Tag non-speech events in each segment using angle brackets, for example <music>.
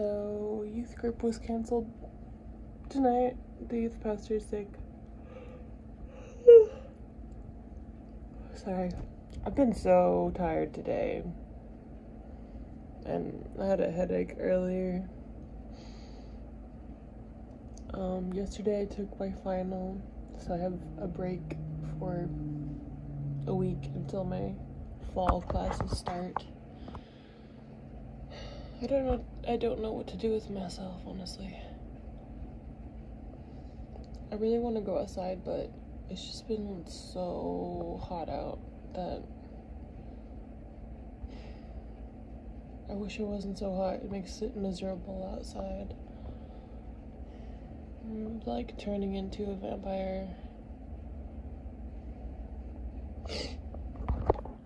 so youth group was canceled tonight. The youth pastor is sick. <sighs> Sorry. I've been so tired today. And I had a headache earlier. Um, yesterday I took my final, so I have a break for a week until my fall classes start. I don't know I don't know what to do with myself, honestly. I really want to go outside, but it's just been so hot out that I wish it wasn't so hot. It makes it miserable outside. I'm like turning into a vampire.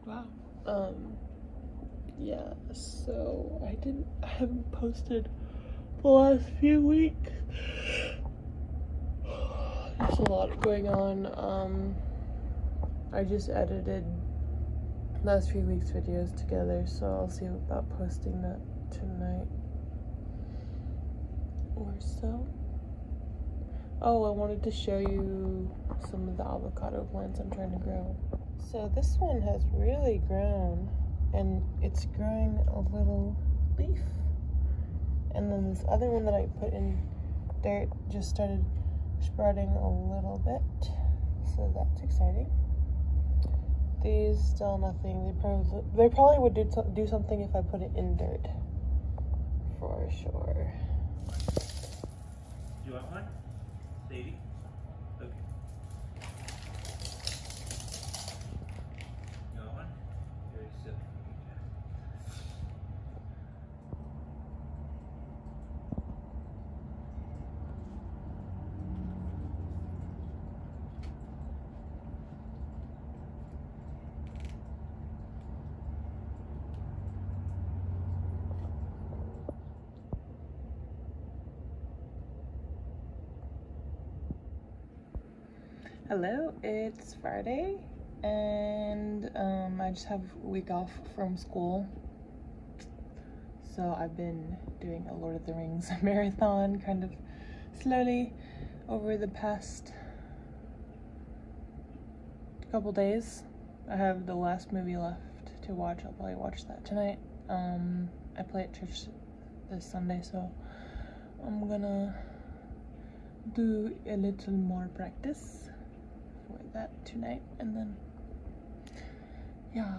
wow. Um yeah, so I didn't I haven't posted the last few weeks. <sighs> There's a lot going on. Um I just edited last few weeks videos together, so I'll see about posting that tonight or so. Oh, I wanted to show you some of the avocado plants I'm trying to grow. So this one has really grown it's growing a little leaf. And then this other one that I put in dirt just started sprouting a little bit. So that's exciting. These still nothing. They probably they probably would do do something if I put it in dirt. For sure. Do You want one? Sadie? Okay. You want one? Very simple. Hello, it's Friday, and um, I just have a week off from school. So I've been doing a Lord of the Rings <laughs> marathon kind of slowly over the past couple days. I have the last movie left to watch. I'll probably watch that tonight. Um, I play at church this Sunday, so I'm gonna do a little more practice that tonight and then yeah